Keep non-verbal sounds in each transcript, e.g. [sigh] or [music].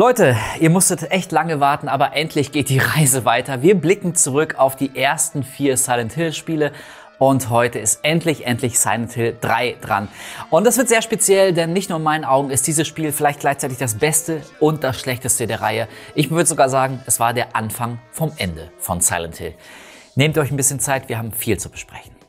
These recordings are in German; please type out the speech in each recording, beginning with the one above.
Leute, ihr musstet echt lange warten, aber endlich geht die Reise weiter. Wir blicken zurück auf die ersten vier Silent Hill Spiele und heute ist endlich, endlich Silent Hill 3 dran. Und das wird sehr speziell, denn nicht nur in meinen Augen ist dieses Spiel vielleicht gleichzeitig das Beste und das Schlechteste der Reihe. Ich würde sogar sagen, es war der Anfang vom Ende von Silent Hill. Nehmt euch ein bisschen Zeit, wir haben viel zu besprechen.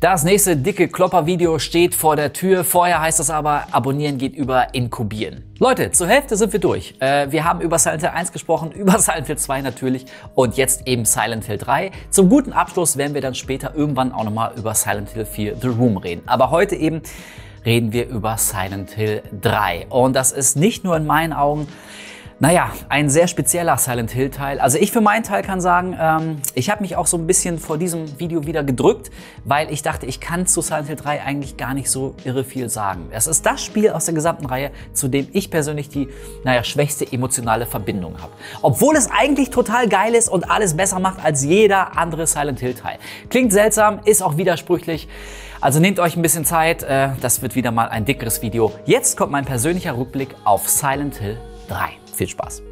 Das nächste dicke Klopper-Video steht vor der Tür. Vorher heißt es aber, abonnieren geht über inkubieren. Leute, zur Hälfte sind wir durch. Äh, wir haben über Silent Hill 1 gesprochen, [laughs] über Silent Hill 2 natürlich und jetzt eben Silent Hill 3. Zum guten Abschluss werden wir dann später irgendwann auch nochmal über Silent Hill 4 The Room reden. Aber heute eben reden wir über Silent Hill 3. Und das ist nicht nur in meinen Augen naja, ein sehr spezieller Silent Hill Teil. Also ich für meinen Teil kann sagen, ähm, ich habe mich auch so ein bisschen vor diesem Video wieder gedrückt, weil ich dachte, ich kann zu Silent Hill 3 eigentlich gar nicht so irre viel sagen. Es ist das Spiel aus der gesamten Reihe, zu dem ich persönlich die, naja, schwächste emotionale Verbindung habe. Obwohl es eigentlich total geil ist und alles besser macht als jeder andere Silent Hill Teil. Klingt seltsam, ist auch widersprüchlich. Also nehmt euch ein bisschen Zeit, äh, das wird wieder mal ein dickeres Video. Jetzt kommt mein persönlicher Rückblick auf Silent Hill 3. Viel Spaß!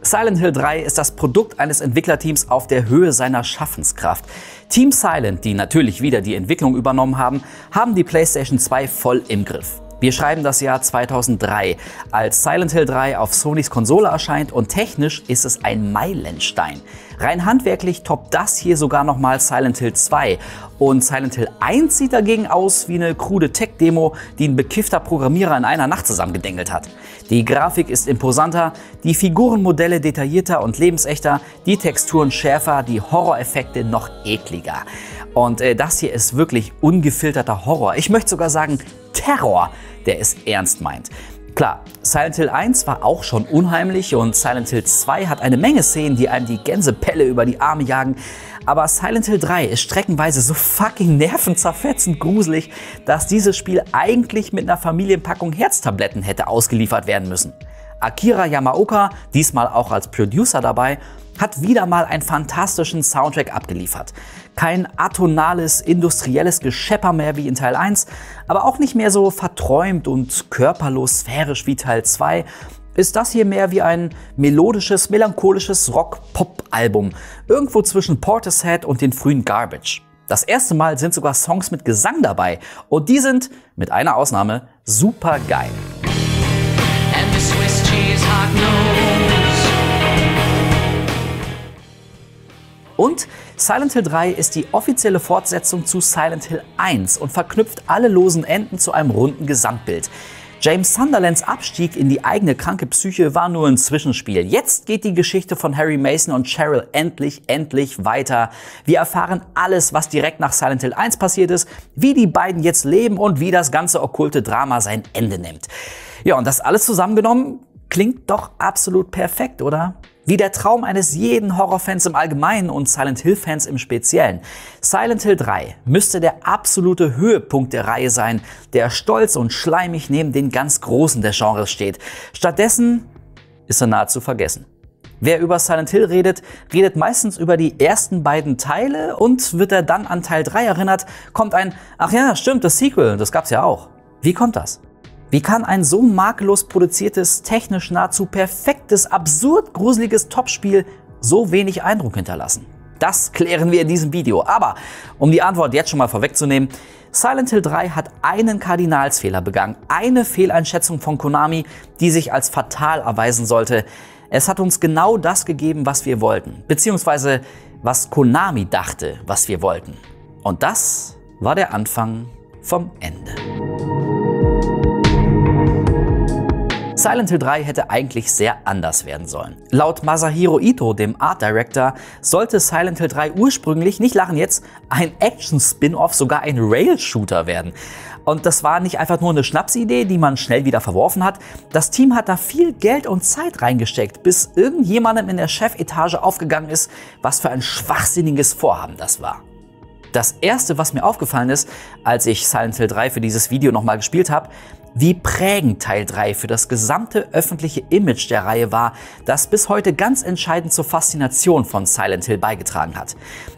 Silent Hill 3 ist das Produkt eines Entwicklerteams auf der Höhe seiner Schaffenskraft. Team Silent, die natürlich wieder die Entwicklung übernommen haben, haben die PlayStation 2 voll im Griff. Wir schreiben das Jahr 2003, als Silent Hill 3 auf Sonys Konsole erscheint und technisch ist es ein Meilenstein. Rein handwerklich toppt das hier sogar nochmal Silent Hill 2 und Silent Hill 1 sieht dagegen aus wie eine krude Tech-Demo, die ein bekiffter Programmierer in einer Nacht zusammengedengelt hat. Die Grafik ist imposanter, die Figurenmodelle detaillierter und lebensechter, die Texturen schärfer, die Horroreffekte noch ekliger. Und äh, das hier ist wirklich ungefilterter Horror. Ich möchte sogar sagen Terror, der es ernst meint. Klar, Silent Hill 1 war auch schon unheimlich und Silent Hill 2 hat eine Menge Szenen, die einem die Gänsepelle über die Arme jagen. Aber Silent Hill 3 ist streckenweise so fucking nervenzerfetzend gruselig, dass dieses Spiel eigentlich mit einer Familienpackung Herztabletten hätte ausgeliefert werden müssen. Akira Yamaoka, diesmal auch als Producer dabei, hat wieder mal einen fantastischen Soundtrack abgeliefert. Kein atonales, industrielles Geschepper mehr wie in Teil 1, aber auch nicht mehr so verträumt und körperlos sphärisch wie Teil 2, ist das hier mehr wie ein melodisches, melancholisches Rock-Pop-Album, irgendwo zwischen Portishead und den frühen Garbage. Das erste Mal sind sogar Songs mit Gesang dabei und die sind, mit einer Ausnahme, super geil. Und Silent Hill 3 ist die offizielle Fortsetzung zu Silent Hill 1 und verknüpft alle losen Enden zu einem runden Gesamtbild. James Sunderlands Abstieg in die eigene kranke Psyche war nur ein Zwischenspiel. Jetzt geht die Geschichte von Harry Mason und Cheryl endlich, endlich weiter. Wir erfahren alles, was direkt nach Silent Hill 1 passiert ist, wie die beiden jetzt leben und wie das ganze okkulte Drama sein Ende nimmt. Ja, und das alles zusammengenommen klingt doch absolut perfekt, oder? Wie der Traum eines jeden Horrorfans im Allgemeinen und Silent Hill-Fans im Speziellen. Silent Hill 3 müsste der absolute Höhepunkt der Reihe sein, der stolz und schleimig neben den ganz Großen des Genres steht. Stattdessen ist er nahezu vergessen. Wer über Silent Hill redet, redet meistens über die ersten beiden Teile und wird er dann an Teil 3 erinnert, kommt ein, ach ja, stimmt, das Sequel, das gab's ja auch. Wie kommt das? Wie kann ein so makellos produziertes, technisch nahezu perfektes, absurd gruseliges Topspiel so wenig Eindruck hinterlassen? Das klären wir in diesem Video. Aber um die Antwort jetzt schon mal vorwegzunehmen, Silent Hill 3 hat einen Kardinalsfehler begangen, eine Fehleinschätzung von Konami, die sich als fatal erweisen sollte. Es hat uns genau das gegeben, was wir wollten, beziehungsweise was Konami dachte, was wir wollten. Und das war der Anfang vom Ende. Silent Hill 3 hätte eigentlich sehr anders werden sollen. Laut Masahiro Ito, dem Art Director, sollte Silent Hill 3 ursprünglich, nicht lachen jetzt, ein Action-Spin-Off, sogar ein Rail-Shooter werden. Und das war nicht einfach nur eine Schnapsidee, die man schnell wieder verworfen hat. Das Team hat da viel Geld und Zeit reingesteckt, bis irgendjemandem in der Chefetage aufgegangen ist, was für ein schwachsinniges Vorhaben das war. Das erste, was mir aufgefallen ist, als ich Silent Hill 3 für dieses Video nochmal gespielt habe, wie prägend Teil 3 für das gesamte öffentliche Image der Reihe war, das bis heute ganz entscheidend zur Faszination von Silent Hill beigetragen hat.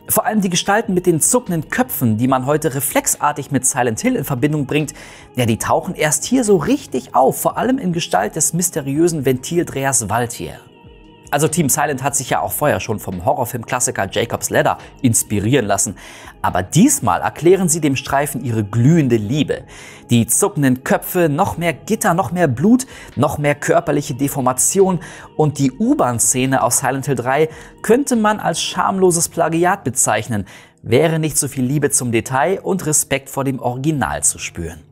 Vor allem die Gestalten mit den zuckenden Köpfen, die man heute reflexartig mit Silent Hill in Verbindung bringt, ja, die tauchen erst hier so richtig auf, vor allem in Gestalt des mysteriösen Ventildrehers Valtier. Also Team Silent hat sich ja auch vorher schon vom Horrorfilm-Klassiker Jacob's Ladder inspirieren lassen. Aber diesmal erklären sie dem Streifen ihre glühende Liebe. Die zuckenden Köpfe, noch mehr Gitter, noch mehr Blut, noch mehr körperliche Deformation und die U-Bahn-Szene aus Silent Hill 3 könnte man als schamloses Plagiat bezeichnen, wäre nicht so viel Liebe zum Detail und Respekt vor dem Original zu spüren.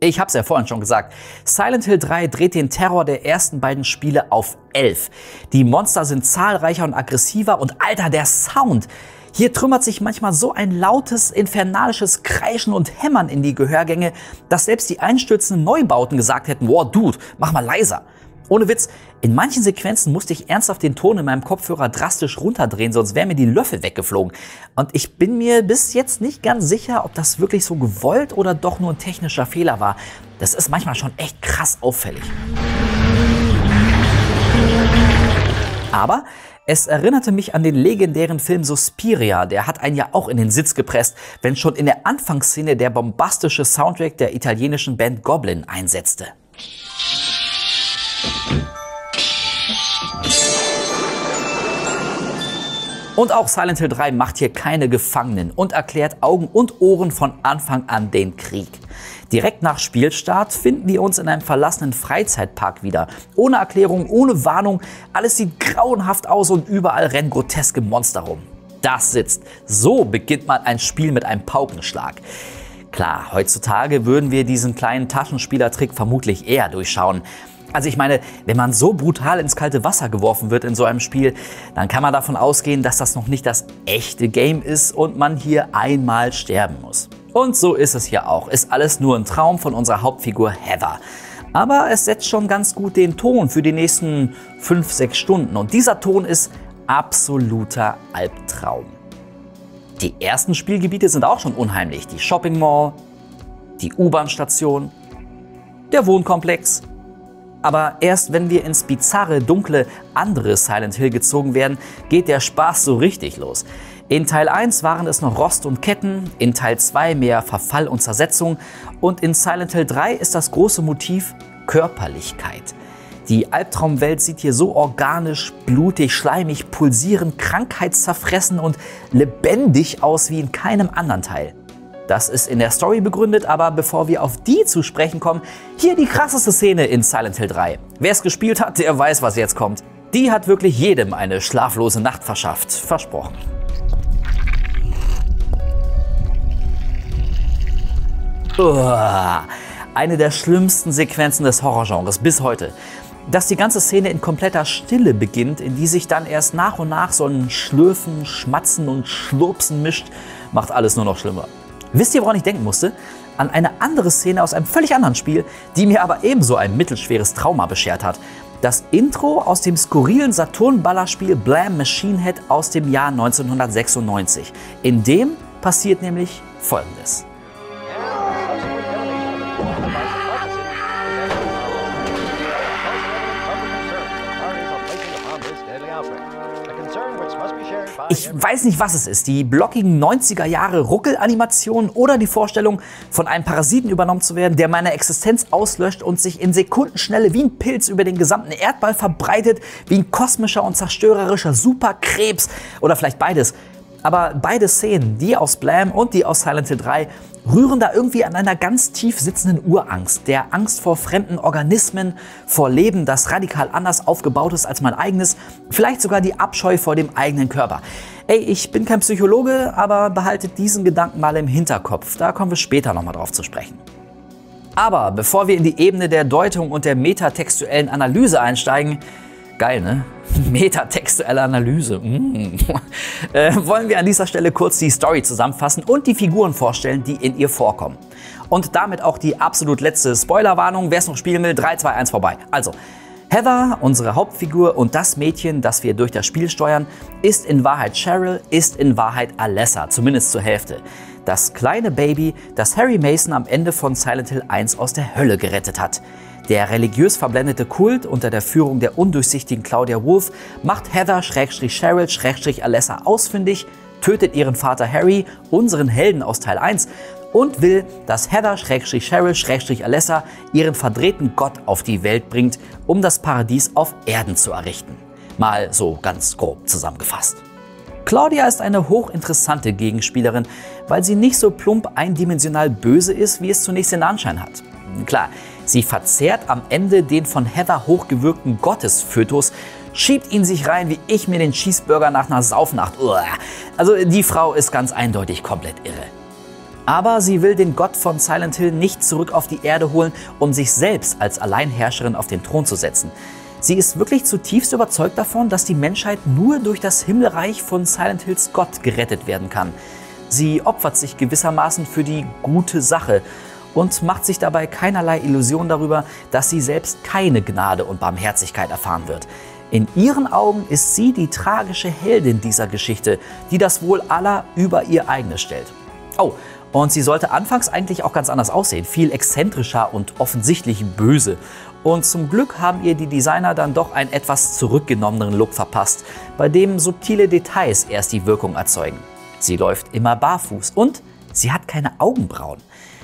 Ich habe es ja vorhin schon gesagt. Silent Hill 3 dreht den Terror der ersten beiden Spiele auf 11. Die Monster sind zahlreicher und aggressiver und alter, der Sound. Hier trümmert sich manchmal so ein lautes, infernalisches Kreischen und Hämmern in die Gehörgänge, dass selbst die einstürzenden Neubauten gesagt hätten, wow, Dude, mach mal leiser. Ohne Witz, in manchen Sequenzen musste ich ernsthaft den Ton in meinem Kopfhörer drastisch runterdrehen, sonst wären mir die Löffel weggeflogen. Und ich bin mir bis jetzt nicht ganz sicher, ob das wirklich so gewollt oder doch nur ein technischer Fehler war. Das ist manchmal schon echt krass auffällig. Aber es erinnerte mich an den legendären Film Suspiria, der hat einen ja auch in den Sitz gepresst, wenn schon in der Anfangsszene der bombastische Soundtrack der italienischen Band Goblin einsetzte. Und auch Silent Hill 3 macht hier keine Gefangenen und erklärt Augen und Ohren von Anfang an den Krieg. Direkt nach Spielstart finden wir uns in einem verlassenen Freizeitpark wieder. Ohne Erklärung, ohne Warnung, alles sieht grauenhaft aus und überall rennen groteske Monster rum. Das sitzt. So beginnt man ein Spiel mit einem Paukenschlag. Klar, heutzutage würden wir diesen kleinen Taschenspielertrick vermutlich eher durchschauen. Also ich meine, wenn man so brutal ins kalte Wasser geworfen wird in so einem Spiel, dann kann man davon ausgehen, dass das noch nicht das echte Game ist und man hier einmal sterben muss. Und so ist es hier auch. Ist alles nur ein Traum von unserer Hauptfigur Heather. Aber es setzt schon ganz gut den Ton für die nächsten 5-6 Stunden. Und dieser Ton ist absoluter Albtraum. Die ersten Spielgebiete sind auch schon unheimlich. Die Shopping Mall, die U-Bahn-Station, der Wohnkomplex aber erst wenn wir ins bizarre, dunkle, andere Silent Hill gezogen werden, geht der Spaß so richtig los. In Teil 1 waren es noch Rost und Ketten, in Teil 2 mehr Verfall und Zersetzung und in Silent Hill 3 ist das große Motiv Körperlichkeit. Die Albtraumwelt sieht hier so organisch, blutig, schleimig, pulsierend, krankheitszerfressen und lebendig aus wie in keinem anderen Teil. Das ist in der Story begründet, aber bevor wir auf die zu sprechen kommen, hier die krasseste Szene in Silent Hill 3. Wer es gespielt hat, der weiß, was jetzt kommt. Die hat wirklich jedem eine schlaflose Nacht verschafft. Versprochen. Uah, eine der schlimmsten Sequenzen des Horrorgenres bis heute. Dass die ganze Szene in kompletter Stille beginnt, in die sich dann erst nach und nach so ein Schlürfen, Schmatzen und Schlurpsen mischt, macht alles nur noch schlimmer. Wisst ihr, woran ich denken musste? An eine andere Szene aus einem völlig anderen Spiel, die mir aber ebenso ein mittelschweres Trauma beschert hat. Das Intro aus dem skurrilen Saturn-Ballerspiel Blam Machine Head aus dem Jahr 1996. In dem passiert nämlich Folgendes. Ich weiß nicht, was es ist. Die blockigen 90er Jahre Ruckelanimationen oder die Vorstellung, von einem Parasiten übernommen zu werden, der meine Existenz auslöscht und sich in Sekundenschnelle wie ein Pilz über den gesamten Erdball verbreitet, wie ein kosmischer und zerstörerischer Superkrebs oder vielleicht beides. Aber beide Szenen, die aus Blam und die aus Silent Hill 3, rühren da irgendwie an einer ganz tief sitzenden Urangst, der Angst vor fremden Organismen, vor Leben, das radikal anders aufgebaut ist als mein eigenes, vielleicht sogar die Abscheu vor dem eigenen Körper. Ey, ich bin kein Psychologe, aber behaltet diesen Gedanken mal im Hinterkopf, da kommen wir später nochmal drauf zu sprechen. Aber bevor wir in die Ebene der Deutung und der metatextuellen Analyse einsteigen, geil, ne? [laughs] Metatextuelle Analyse. Mm. [laughs] Äh, wollen wir an dieser Stelle kurz die Story zusammenfassen und die Figuren vorstellen, die in ihr vorkommen. Und damit auch die absolut letzte Spoilerwarnung. Wer es noch spielen will, 3, 2, 1 vorbei. Also, Heather, unsere Hauptfigur und das Mädchen, das wir durch das Spiel steuern, ist in Wahrheit Cheryl, ist in Wahrheit Alessa, zumindest zur Hälfte. Das kleine Baby, das Harry Mason am Ende von Silent Hill 1 aus der Hölle gerettet hat. Der religiös verblendete Kult unter der Führung der undurchsichtigen Claudia Wolf macht Heather-Cheryl-Alessa ausfindig, tötet ihren Vater Harry, unseren Helden aus Teil 1, und will, dass Heather-Cheryl-Alessa ihren verdrehten Gott auf die Welt bringt, um das Paradies auf Erden zu errichten. Mal so ganz grob zusammengefasst. Claudia ist eine hochinteressante Gegenspielerin, weil sie nicht so plump eindimensional böse ist, wie es zunächst den Anschein hat. Klar, sie verzehrt am Ende den von Heather hochgewirkten Gottesfötus, schiebt ihn sich rein, wie ich mir den Cheeseburger nach einer Saufnacht. Also die Frau ist ganz eindeutig komplett irre. Aber sie will den Gott von Silent Hill nicht zurück auf die Erde holen, um sich selbst als Alleinherrscherin auf den Thron zu setzen. Sie ist wirklich zutiefst überzeugt davon, dass die Menschheit nur durch das Himmelreich von Silent Hills Gott gerettet werden kann. Sie opfert sich gewissermaßen für die gute Sache und macht sich dabei keinerlei Illusion darüber, dass sie selbst keine Gnade und Barmherzigkeit erfahren wird. In ihren Augen ist sie die tragische Heldin dieser Geschichte, die das Wohl aller über ihr eigenes stellt. Oh, und sie sollte anfangs eigentlich auch ganz anders aussehen, viel exzentrischer und offensichtlich böse. Und zum Glück haben ihr die Designer dann doch einen etwas zurückgenommeneren Look verpasst, bei dem subtile Details erst die Wirkung erzeugen. Sie läuft immer barfuß und sie hat keine Augenbrauen.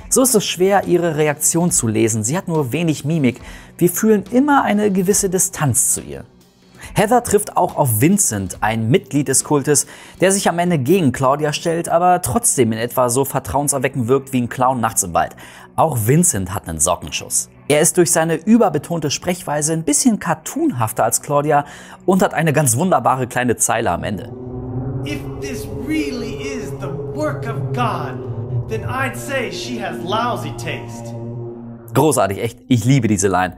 So ist es schwer, ihre Reaktion zu lesen. Sie hat nur wenig Mimik. Wir fühlen immer eine gewisse Distanz zu ihr. Heather trifft auch auf Vincent, ein Mitglied des Kultes, der sich am Ende gegen Claudia stellt, aber trotzdem in etwa so vertrauenserweckend wirkt wie ein Clown nachts im Wald. Auch Vincent hat einen Sockenschuss. Er ist durch seine überbetonte Sprechweise ein bisschen cartoonhafter als Claudia und hat eine ganz wunderbare kleine Zeile am Ende. If this work of God, then I'd say she has lousy taste. Großartig, echt. Ich liebe diese Line.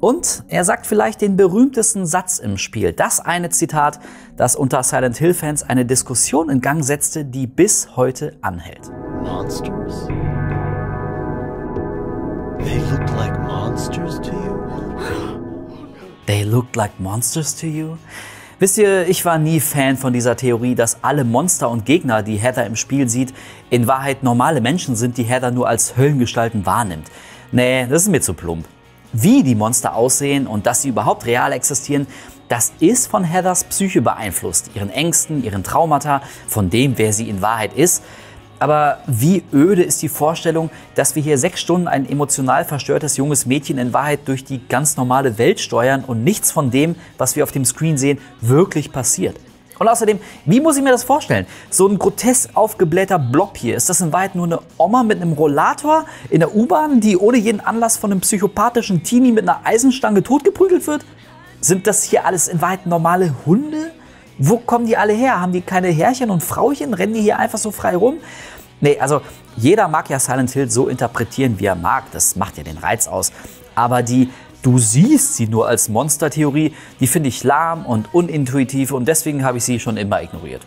Und er sagt vielleicht den berühmtesten Satz im Spiel. Das eine Zitat, das unter Silent Hill-Fans eine Diskussion in Gang setzte, die bis heute anhält. Monsters. They looked like monsters to you? They looked like monsters to you? Wisst ihr, ich war nie Fan von dieser Theorie, dass alle Monster und Gegner, die Heather im Spiel sieht, in Wahrheit normale Menschen sind, die Heather nur als Höllengestalten wahrnimmt. Nee, das ist mir zu plump. Wie die Monster aussehen und dass sie überhaupt real existieren, das ist von Heathers Psyche beeinflusst, ihren Ängsten, ihren Traumata, von dem, wer sie in Wahrheit ist. Aber wie öde ist die Vorstellung, dass wir hier sechs Stunden ein emotional verstörtes junges Mädchen in Wahrheit durch die ganz normale Welt steuern und nichts von dem, was wir auf dem Screen sehen, wirklich passiert. Und außerdem, wie muss ich mir das vorstellen? So ein grotesk aufgeblähter Blob hier, ist das in Wahrheit nur eine Oma mit einem Rollator in der U-Bahn, die ohne jeden Anlass von einem psychopathischen Teenie mit einer Eisenstange totgeprügelt wird? Sind das hier alles in Wahrheit normale Hunde? Wo kommen die alle her? Haben die keine Herrchen und Frauchen? Rennen die hier einfach so frei rum? Nee, also jeder mag ja Silent Hill so interpretieren, wie er mag. Das macht ja den Reiz aus. Aber die Du siehst sie nur als Monstertheorie, die finde ich lahm und unintuitiv und deswegen habe ich sie schon immer ignoriert.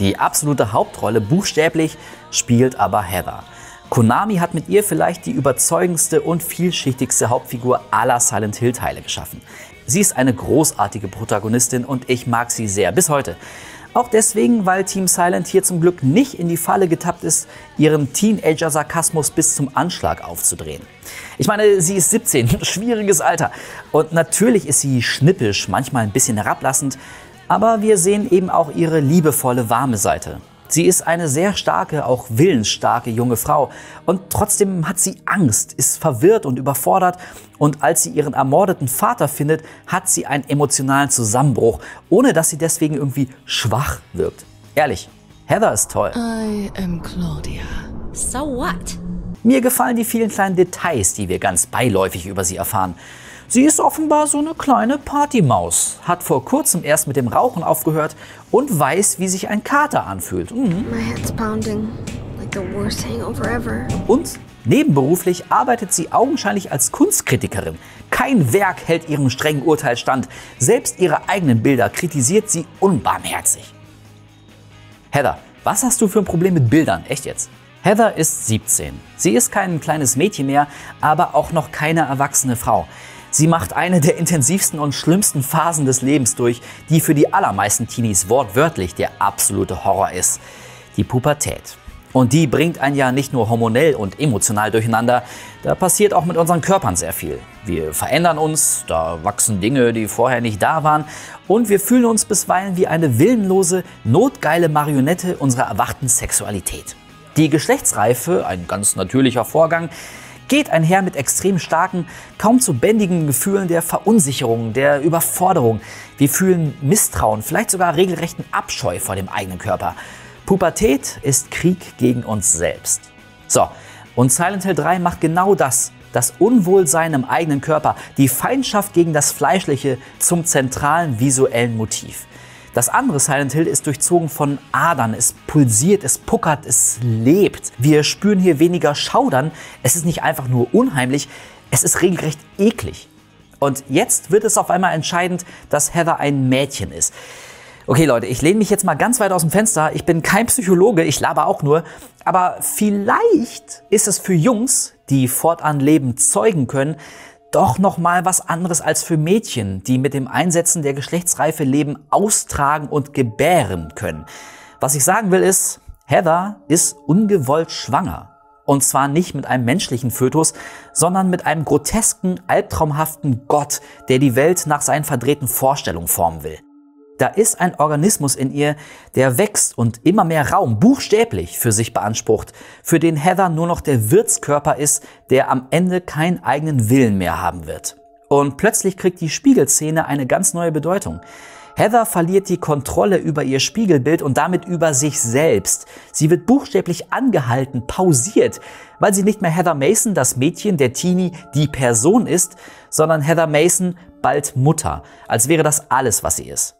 Die absolute Hauptrolle buchstäblich spielt aber Heather. Konami hat mit ihr vielleicht die überzeugendste und vielschichtigste Hauptfigur aller Silent Hill Teile geschaffen. Sie ist eine großartige Protagonistin und ich mag sie sehr bis heute. Auch deswegen, weil Team Silent hier zum Glück nicht in die Falle getappt ist, ihren Teenager-Sarkasmus bis zum Anschlag aufzudrehen. Ich meine, sie ist 17, [laughs] schwieriges Alter. Und natürlich ist sie schnippisch, manchmal ein bisschen herablassend, aber wir sehen eben auch ihre liebevolle, warme Seite. Sie ist eine sehr starke, auch willensstarke junge Frau und trotzdem hat sie Angst, ist verwirrt und überfordert und als sie ihren ermordeten Vater findet, hat sie einen emotionalen Zusammenbruch, ohne dass sie deswegen irgendwie schwach wirkt. Ehrlich, Heather ist toll. I am Claudia. So what? Mir gefallen die vielen kleinen Details, die wir ganz beiläufig über sie erfahren. Sie ist offenbar so eine kleine Partymaus, hat vor kurzem erst mit dem Rauchen aufgehört und weiß, wie sich ein Kater anfühlt. Mhm. Und nebenberuflich arbeitet sie augenscheinlich als Kunstkritikerin. Kein Werk hält ihrem strengen Urteil stand. Selbst ihre eigenen Bilder kritisiert sie unbarmherzig. Heather, was hast du für ein Problem mit Bildern? Echt jetzt? Heather ist 17. Sie ist kein kleines Mädchen mehr, aber auch noch keine erwachsene Frau. Sie macht eine der intensivsten und schlimmsten Phasen des Lebens durch, die für die allermeisten Teenies wortwörtlich der absolute Horror ist. Die Pubertät. Und die bringt ein ja nicht nur hormonell und emotional durcheinander, da passiert auch mit unseren Körpern sehr viel. Wir verändern uns, da wachsen Dinge, die vorher nicht da waren und wir fühlen uns bisweilen wie eine willenlose, notgeile Marionette unserer erwachten Sexualität. Die Geschlechtsreife, ein ganz natürlicher Vorgang, geht einher mit extrem starken, kaum zu bändigen Gefühlen der Verunsicherung, der Überforderung. Wir fühlen Misstrauen, vielleicht sogar regelrechten Abscheu vor dem eigenen Körper. Pubertät ist Krieg gegen uns selbst. So, und Silent Hill 3 macht genau das. Das Unwohlsein im eigenen Körper, die Feindschaft gegen das Fleischliche zum zentralen visuellen Motiv. Das andere Silent Hill ist durchzogen von Adern, es pulsiert, es puckert, es lebt. Wir spüren hier weniger Schaudern, es ist nicht einfach nur unheimlich, es ist regelrecht eklig. Und jetzt wird es auf einmal entscheidend, dass Heather ein Mädchen ist. Okay Leute, ich lehne mich jetzt mal ganz weit aus dem Fenster. Ich bin kein Psychologe, ich laber auch nur. Aber vielleicht ist es für Jungs, die fortan Leben zeugen können, doch noch mal was anderes als für Mädchen, die mit dem Einsetzen der Geschlechtsreife Leben austragen und gebären können. Was ich sagen will ist, Heather ist ungewollt schwanger. Und zwar nicht mit einem menschlichen Fötus, sondern mit einem grotesken, albtraumhaften Gott, der die Welt nach seinen verdrehten Vorstellungen formen will. Da ist ein Organismus in ihr, der wächst und immer mehr Raum buchstäblich für sich beansprucht, für den Heather nur noch der Wirtskörper ist, der am Ende keinen eigenen Willen mehr haben wird. Und plötzlich kriegt die Spiegelszene eine ganz neue Bedeutung. Heather verliert die Kontrolle über ihr Spiegelbild und damit über sich selbst. Sie wird buchstäblich angehalten, pausiert, weil sie nicht mehr Heather Mason, das Mädchen, der Teenie, die Person ist, sondern Heather Mason, bald Mutter, als wäre das alles, was sie ist.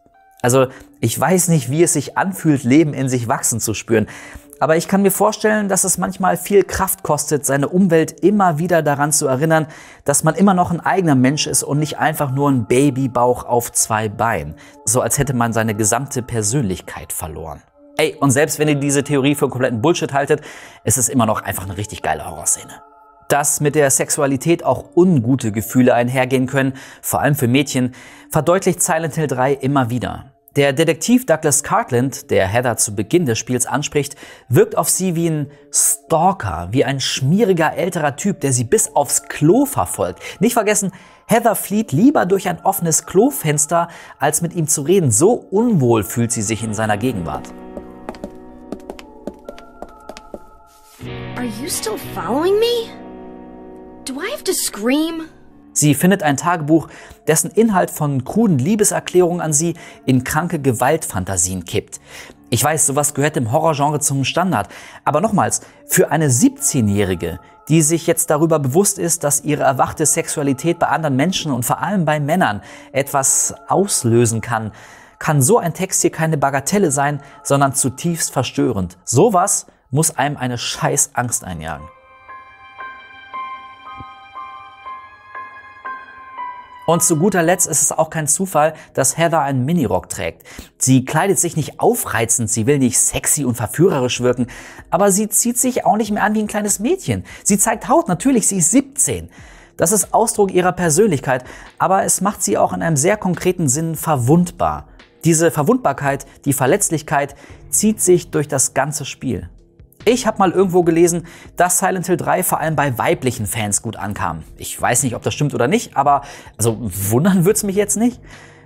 Also ich weiß nicht, wie es sich anfühlt, Leben in sich wachsen zu spüren. Aber ich kann mir vorstellen, dass es manchmal viel Kraft kostet, seine Umwelt immer wieder daran zu erinnern, dass man immer noch ein eigener Mensch ist und nicht einfach nur ein Babybauch auf zwei Beinen. So als hätte man seine gesamte Persönlichkeit verloren. Ey, und selbst wenn ihr diese Theorie für kompletten Bullshit haltet, ist es immer noch einfach eine richtig geile Horrorszene. Dass mit der Sexualität auch ungute Gefühle einhergehen können, vor allem für Mädchen, verdeutlicht Silent Hill 3 immer wieder. Der Detektiv Douglas Cartland, der Heather zu Beginn des Spiels anspricht, wirkt auf sie wie ein Stalker, wie ein schmieriger älterer Typ, der sie bis aufs Klo verfolgt. Nicht vergessen, Heather flieht lieber durch ein offenes Klofenster, als mit ihm zu reden. So unwohl fühlt sie sich in seiner Gegenwart. Are you still following me? Do I have to scream? Sie findet ein Tagebuch, dessen Inhalt von kruden Liebeserklärungen an sie in kranke Gewaltfantasien kippt. Ich weiß, sowas gehört im Horrorgenre zum Standard. Aber nochmals, für eine 17-Jährige, die sich jetzt darüber bewusst ist, dass ihre erwachte Sexualität bei anderen Menschen und vor allem bei Männern etwas auslösen kann, kann so ein Text hier keine Bagatelle sein, sondern zutiefst verstörend. Sowas muss einem eine scheiß Angst einjagen. Und zu guter Letzt ist es auch kein Zufall, dass Heather einen Minirock trägt. Sie kleidet sich nicht aufreizend, sie will nicht sexy und verführerisch wirken, aber sie zieht sich auch nicht mehr an wie ein kleines Mädchen. Sie zeigt Haut, natürlich, sie ist 17. Das ist Ausdruck ihrer Persönlichkeit, aber es macht sie auch in einem sehr konkreten Sinn verwundbar. Diese Verwundbarkeit, die Verletzlichkeit zieht sich durch das ganze Spiel. Ich habe mal irgendwo gelesen, dass Silent Hill 3 vor allem bei weiblichen Fans gut ankam. Ich weiß nicht, ob das stimmt oder nicht, aber also wundern wird's mich jetzt nicht.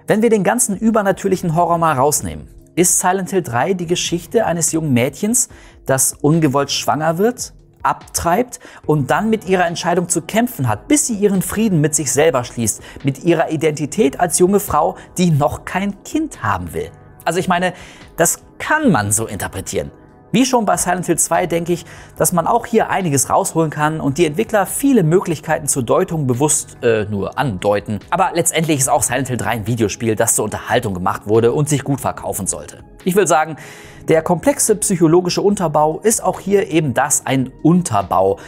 Wenn wir den ganzen übernatürlichen Horror mal rausnehmen, ist Silent Hill 3 die Geschichte eines jungen Mädchens, das ungewollt schwanger wird, abtreibt und dann mit ihrer Entscheidung zu kämpfen hat, bis sie ihren Frieden mit sich selber schließt, mit ihrer Identität als junge Frau, die noch kein Kind haben will. Also ich meine, das kann man so interpretieren. Wie schon bei Silent Hill 2 denke ich, dass man auch hier einiges rausholen kann und die Entwickler viele Möglichkeiten zur Deutung bewusst äh, nur andeuten. Aber letztendlich ist auch Silent Hill 3 ein Videospiel, das zur Unterhaltung gemacht wurde und sich gut verkaufen sollte. Ich will sagen, der komplexe psychologische Unterbau ist auch hier eben das ein Unterbau.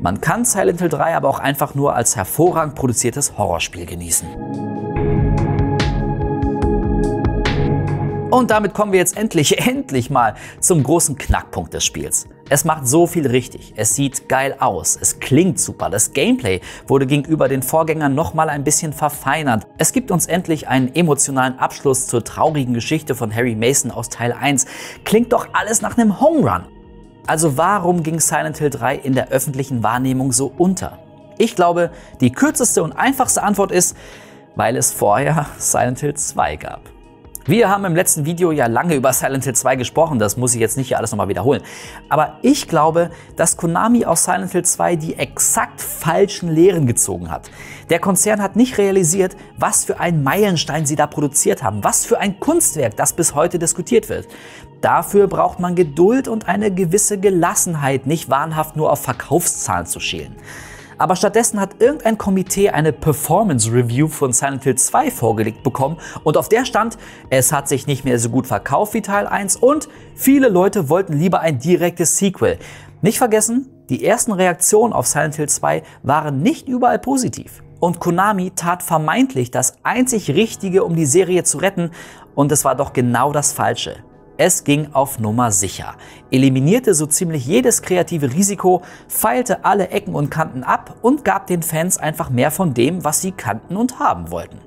Man kann Silent Hill 3 aber auch einfach nur als hervorragend produziertes Horrorspiel genießen. Und damit kommen wir jetzt endlich, [laughs] endlich mal zum großen Knackpunkt des Spiels. Es macht so viel richtig. Es sieht geil aus. Es klingt super. Das Gameplay wurde gegenüber den Vorgängern nochmal ein bisschen verfeinert. Es gibt uns endlich einen emotionalen Abschluss zur traurigen Geschichte von Harry Mason aus Teil 1. Klingt doch alles nach einem Home Run. Also warum ging Silent Hill 3 in der öffentlichen Wahrnehmung so unter? Ich glaube, die kürzeste und einfachste Antwort ist, weil es vorher [laughs] Silent Hill 2 gab. Wir haben im letzten Video ja lange über Silent Hill 2 gesprochen, das muss ich jetzt nicht hier alles nochmal wiederholen. Aber ich glaube, dass Konami aus Silent Hill 2 die exakt falschen Lehren gezogen hat. Der Konzern hat nicht realisiert, was für ein Meilenstein sie da produziert haben, was für ein Kunstwerk, das bis heute diskutiert wird. Dafür braucht man Geduld und eine gewisse Gelassenheit, nicht wahnhaft nur auf Verkaufszahlen zu schälen. Aber stattdessen hat irgendein Komitee eine Performance Review von Silent Hill 2 vorgelegt bekommen und auf der stand, es hat sich nicht mehr so gut verkauft wie Teil 1 und viele Leute wollten lieber ein direktes Sequel. Nicht vergessen, die ersten Reaktionen auf Silent Hill 2 waren nicht überall positiv. Und Konami tat vermeintlich das einzig Richtige, um die Serie zu retten, und es war doch genau das Falsche. Es ging auf Nummer sicher, eliminierte so ziemlich jedes kreative Risiko, feilte alle Ecken und Kanten ab und gab den Fans einfach mehr von dem, was sie kannten und haben wollten.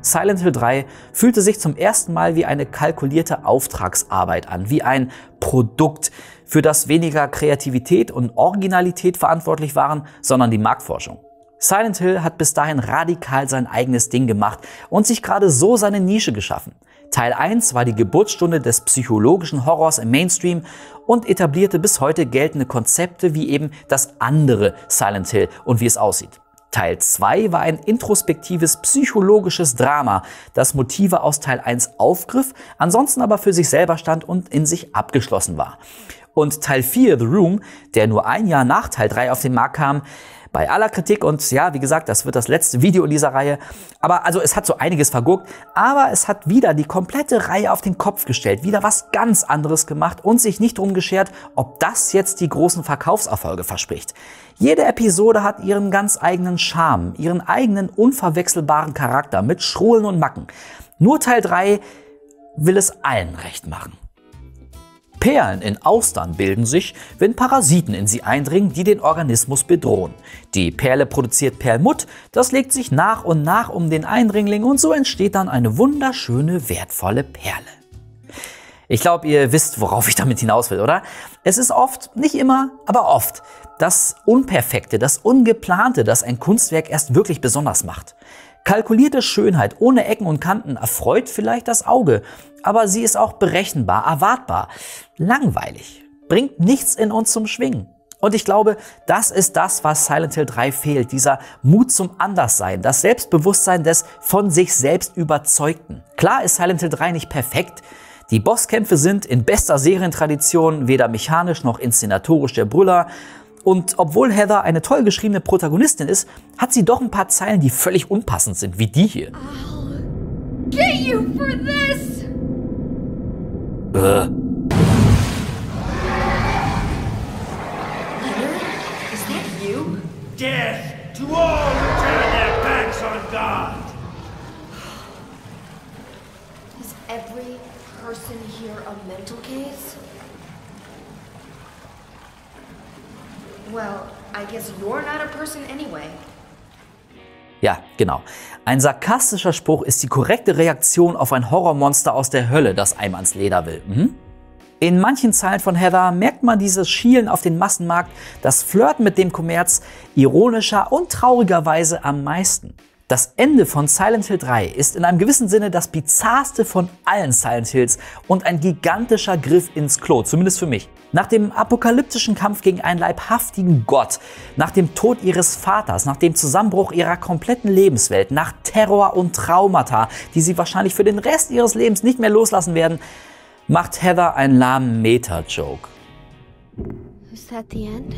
Silent Hill 3 fühlte sich zum ersten Mal wie eine kalkulierte Auftragsarbeit an, wie ein Produkt, für das weniger Kreativität und Originalität verantwortlich waren, sondern die Marktforschung. Silent Hill hat bis dahin radikal sein eigenes Ding gemacht und sich gerade so seine Nische geschaffen. Teil 1 war die Geburtsstunde des psychologischen Horrors im Mainstream und etablierte bis heute geltende Konzepte wie eben das andere Silent Hill und wie es aussieht. Teil 2 war ein introspektives psychologisches Drama, das Motive aus Teil 1 aufgriff, ansonsten aber für sich selber stand und in sich abgeschlossen war. Und Teil 4, The Room, der nur ein Jahr nach Teil 3 auf den Markt kam, bei aller Kritik und ja, wie gesagt, das wird das letzte Video in dieser Reihe. Aber also es hat so einiges verguckt, aber es hat wieder die komplette Reihe auf den Kopf gestellt, wieder was ganz anderes gemacht und sich nicht drum geschert, ob das jetzt die großen Verkaufserfolge verspricht. Jede Episode hat ihren ganz eigenen Charme, ihren eigenen unverwechselbaren Charakter mit Schrulen und Macken. Nur Teil 3 will es allen recht machen. Perlen in Austern bilden sich, wenn Parasiten in sie eindringen, die den Organismus bedrohen. Die Perle produziert Perlmutt, das legt sich nach und nach um den Eindringling und so entsteht dann eine wunderschöne, wertvolle Perle. Ich glaube, ihr wisst, worauf ich damit hinaus will, oder? Es ist oft, nicht immer, aber oft, das Unperfekte, das Ungeplante, das ein Kunstwerk erst wirklich besonders macht. Kalkulierte Schönheit ohne Ecken und Kanten erfreut vielleicht das Auge, aber sie ist auch berechenbar, erwartbar, langweilig, bringt nichts in uns zum Schwingen. Und ich glaube, das ist das, was Silent Hill 3 fehlt, dieser Mut zum Anderssein, das Selbstbewusstsein des von sich selbst Überzeugten. Klar ist Silent Hill 3 nicht perfekt, die Bosskämpfe sind in bester Serientradition weder mechanisch noch inszenatorisch der Brüller und obwohl Heather eine toll geschriebene Protagonistin ist, hat sie doch ein paar Zeilen, die völlig unpassend sind, wie die hier. get you for this! Äh. Is that you? Death to all who turn their backs on God! Is every person here a mental case? Well, I guess you're not a person anyway. Ja, genau. Ein sarkastischer Spruch ist die korrekte Reaktion auf ein Horrormonster aus der Hölle, das einem ans Leder will. Mhm. In manchen Zeilen von Heather merkt man dieses Schielen auf den Massenmarkt, das Flirten mit dem Kommerz ironischer und traurigerweise am meisten. Das Ende von Silent Hill 3 ist in einem gewissen Sinne das bizarrste von allen Silent Hills und ein gigantischer Griff ins Klo, zumindest für mich. Nach dem apokalyptischen Kampf gegen einen leibhaftigen Gott, nach dem Tod ihres Vaters, nach dem Zusammenbruch ihrer kompletten Lebenswelt, nach Terror und Traumata, die sie wahrscheinlich für den Rest ihres Lebens nicht mehr loslassen werden, macht Heather einen lahmen Meta-Joke. Is that the end?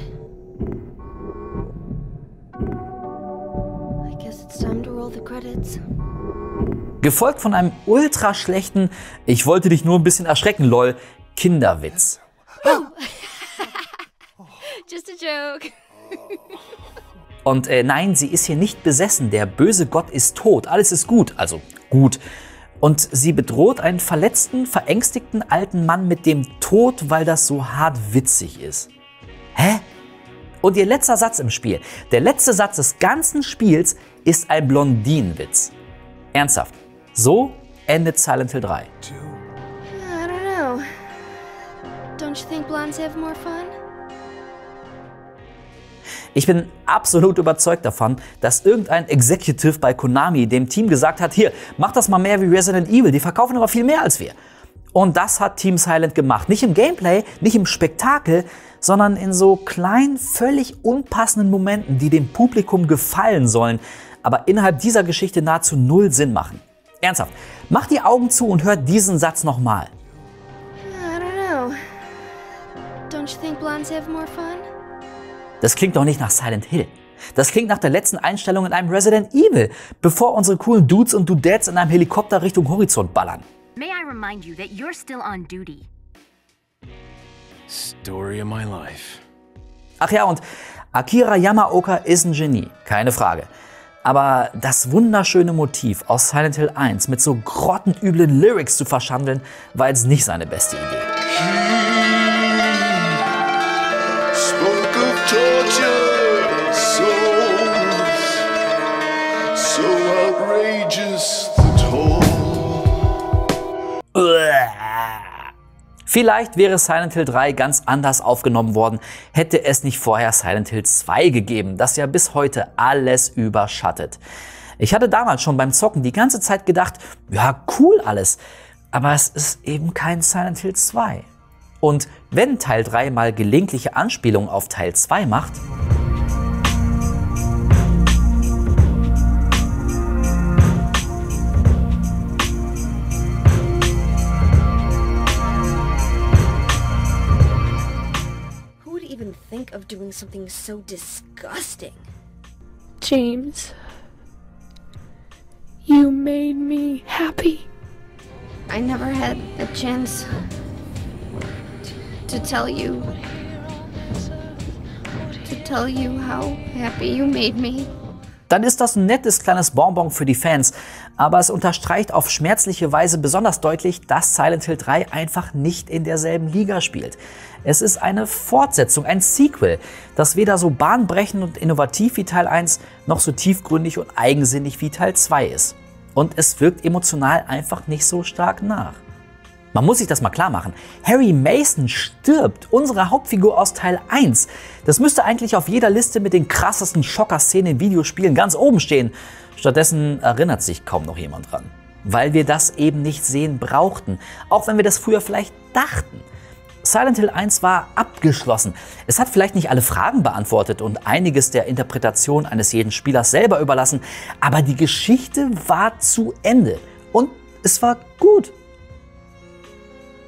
Gefolgt von einem ultra schlechten, ich wollte dich nur ein bisschen erschrecken, lol, Kinderwitz. Oh. [laughs] Just a joke. [laughs] Und äh, nein, sie ist hier nicht besessen. Der böse Gott ist tot. Alles ist gut. Also gut. Und sie bedroht einen verletzten, verängstigten alten Mann mit dem Tod, weil das so hart witzig ist. Hä? Und ihr letzter Satz im Spiel, der letzte Satz des ganzen Spiels ist ein Blondinenwitz. Ernsthaft. So endet Silent Hill 3. I don't know. Don't you think blondes have more fun? Ich bin absolut überzeugt davon, dass irgendein Executive bei Konami dem Team gesagt hat, hier, mach das mal mehr wie Resident Evil, die verkaufen aber viel mehr als wir. Und das hat Team Silent gemacht. Nicht im Gameplay, nicht im Spektakel, sondern in so kleinen, völlig unpassenden Momenten, die dem Publikum gefallen sollen, aber innerhalb dieser Geschichte nahezu null Sinn machen. Ernsthaft, macht die Augen zu und hört diesen Satz nochmal. Das klingt doch nicht nach Silent Hill. Das klingt nach der letzten Einstellung in einem Resident Evil, bevor unsere coolen Dudes und Dudettes in einem Helikopter Richtung Horizont ballern. May I remind you that you're still on duty? Story of my life. Ach ja, und Akira Yamaoka ist ein Genie, keine Frage. Aber das wunderschöne Motiv aus Silent Hill 1 mit so grottenüblen Lyrics zu verschandeln, war jetzt nicht seine beste Idee. spoke Vielleicht wäre Silent Hill 3 ganz anders aufgenommen worden, hätte es nicht vorher Silent Hill 2 gegeben, das ja bis heute alles überschattet. Ich hatte damals schon beim Zocken die ganze Zeit gedacht, ja, cool alles, aber es ist eben kein Silent Hill 2. Und wenn Teil 3 mal gelegentliche Anspielungen auf Teil 2 macht, think of doing something so disgusting? James, you made me happy. I never had a chance to tell you. To tell you how happy you made me. Dann ist das ein nettes kleines Bonbon für die Fans. Aber es unterstreicht auf schmerzliche Weise besonders deutlich, dass Silent Hill 3 einfach nicht in derselben Liga spielt. Es ist eine Fortsetzung, ein Sequel, das weder so bahnbrechend und innovativ wie Teil 1 noch so tiefgründig und eigensinnig wie Teil 2 ist. Und es wirkt emotional einfach nicht so stark nach. Man muss sich das mal klar machen. Harry Mason stirbt, unsere Hauptfigur aus Teil 1. Das müsste eigentlich auf jeder Liste mit den krassesten Schocker-Szenen in Videospielen ganz oben stehen. Stattdessen erinnert sich kaum noch jemand dran. Weil wir das eben nicht sehen brauchten, auch wenn wir das früher vielleicht dachten. Silent Hill 1 war abgeschlossen. Es hat vielleicht nicht alle Fragen beantwortet und einiges der Interpretation eines jeden Spielers selber überlassen, aber die Geschichte war zu Ende und es war gut.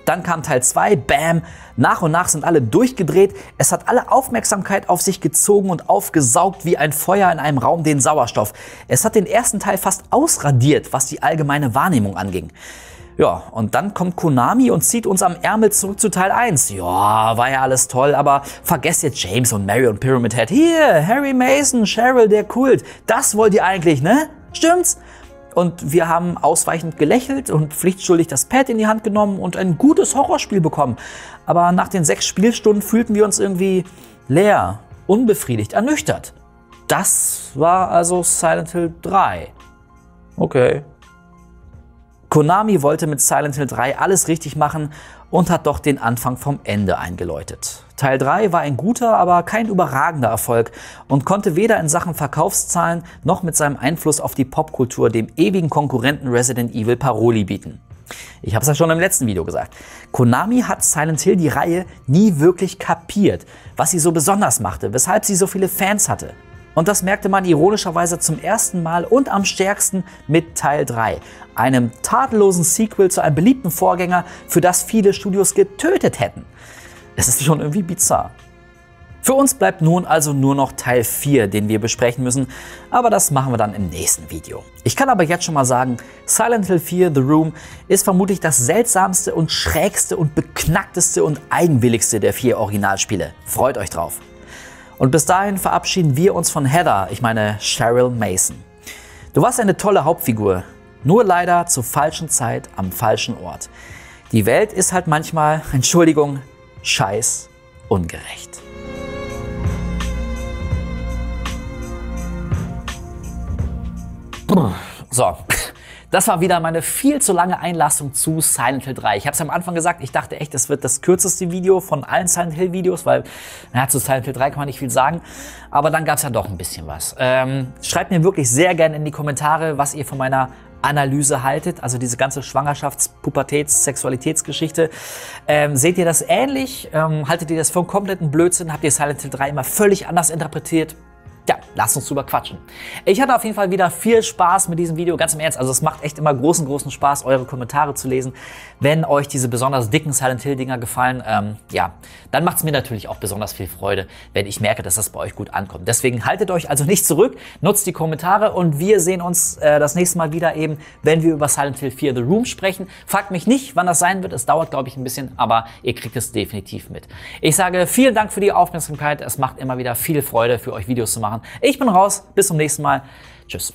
Dann kam Teil 2, bam, nach und nach sind alle durchgedreht, es hat alle Aufmerksamkeit auf sich gezogen und aufgesaugt wie ein Feuer in einem Raum den Sauerstoff. Es hat den ersten Teil fast ausradiert, was die allgemeine Wahrnehmung anging. Ja, und dann kommt Konami und zieht uns am Ärmel zurück zu Teil 1. Ja, war ja alles toll, aber vergesst jetzt James und Mary und Pyramid Head. Hier, Harry Mason, Cheryl, der Kult. Das wollt ihr eigentlich, ne? Stimmt's? Und wir haben ausweichend gelächelt und pflichtschuldig das Pad in die Hand genommen und ein gutes Horrorspiel bekommen. Aber nach den sechs Spielstunden fühlten wir uns irgendwie leer, unbefriedigt, ernüchtert. Das war also Silent Hill 3. Okay. Konami wollte mit Silent Hill 3 alles richtig machen und hat doch den Anfang vom Ende eingeläutet. Teil 3 war ein guter, aber kein überragender Erfolg und konnte weder in Sachen Verkaufszahlen noch mit seinem Einfluss auf die Popkultur dem ewigen Konkurrenten Resident Evil Paroli bieten. Ich habe es ja schon im letzten Video gesagt. Konami hat Silent Hill die Reihe nie wirklich kapiert, was sie so besonders machte, weshalb sie so viele Fans hatte. Und das merkte man ironischerweise zum ersten Mal und am stärksten mit Teil 3, einem tadellosen Sequel zu einem beliebten Vorgänger, für das viele Studios getötet hätten. Es ist schon irgendwie bizarr. Für uns bleibt nun also nur noch Teil 4, den wir besprechen müssen, aber das machen wir dann im nächsten Video. Ich kann aber jetzt schon mal sagen, Silent Hill 4 The Room ist vermutlich das seltsamste und schrägste und beknackteste und eigenwilligste der vier Originalspiele. Freut euch drauf. Und bis dahin verabschieden wir uns von Heather, ich meine Cheryl Mason. Du warst eine tolle Hauptfigur, nur leider zur falschen Zeit am falschen Ort. Die Welt ist halt manchmal, [laughs] Entschuldigung, scheiß ungerecht. So das war wieder meine viel zu lange Einlassung zu Silent Hill 3. Ich habe es am Anfang gesagt, ich dachte echt, das wird das kürzeste Video von allen Silent Hill Videos, weil na, zu Silent Hill 3 kann man nicht viel sagen. Aber dann gab es ja doch ein bisschen was. Ähm, schreibt mir wirklich sehr gerne in die Kommentare, was ihr von meiner Analyse haltet, also diese ganze Schwangerschafts-, Pubertäts-, Sexualitätsgeschichte. Ähm, seht ihr das ähnlich? Ähm, haltet ihr das für einen kompletten Blödsinn? Habt ihr Silent Hill 3 immer völlig anders interpretiert? Ja, lasst uns drüber quatschen. Ich hatte auf jeden Fall wieder viel Spaß mit diesem Video, ganz im Ernst. Also es macht echt immer großen, großen Spaß, eure Kommentare zu lesen. Wenn euch diese besonders dicken Silent Hill Dinger gefallen, ähm, ja, dann macht es mir natürlich auch besonders viel Freude, wenn ich merke, dass das bei euch gut ankommt. Deswegen haltet euch also nicht zurück, nutzt die Kommentare und wir sehen uns äh, das nächste Mal wieder eben, wenn wir über Silent Hill 4 The Room sprechen. Fragt mich nicht, wann das sein wird. Es dauert, glaube ich, ein bisschen, aber ihr kriegt es definitiv mit. Ich sage vielen Dank für die Aufmerksamkeit. Es macht immer wieder viel Freude, für euch Videos zu machen. Ich bin raus. Bis zum nächsten Mal. Tschüss.